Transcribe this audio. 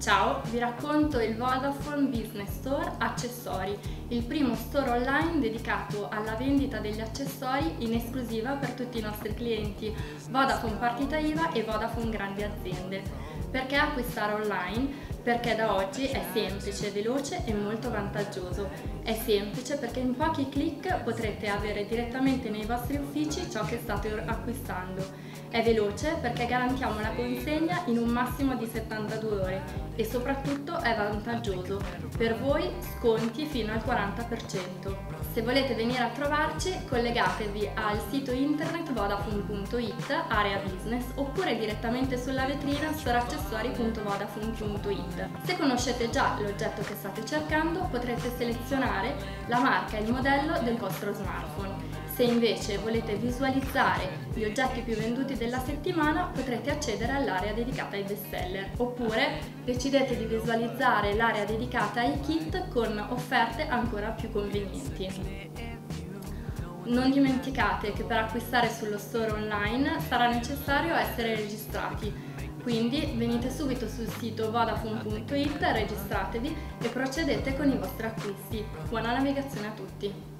Ciao, vi racconto il Vodafone Business Store Accessori, il primo store online dedicato alla vendita degli accessori in esclusiva per tutti i nostri clienti Vodafone Partita IVA e Vodafone Grandi Aziende. Perché acquistare online? Perché da oggi è semplice, veloce e molto vantaggioso. È semplice perché in pochi clic potrete avere direttamente nei vostri uffici ciò che state acquistando. È veloce perché garantiamo la consegna in un massimo di 72 ore e soprattutto è vantaggioso. Per voi sconti fino al 40%. Se volete venire a trovarci collegatevi al sito internet vodafone.it, area business, oppure direttamente sulla vetrina storaccessori.vodafone.it. Se conoscete già l'oggetto che state cercando potrete selezionare la marca e il modello del vostro smartphone. Se invece volete visualizzare gli oggetti più venduti della settimana potrete accedere all'area dedicata ai bestseller oppure decidete di visualizzare l'area dedicata ai kit con offerte ancora più convenienti. Non dimenticate che per acquistare sullo store online sarà necessario essere registrati, quindi venite subito sul sito vodafone.it, registratevi e procedete con i vostri acquisti. Buona navigazione a tutti!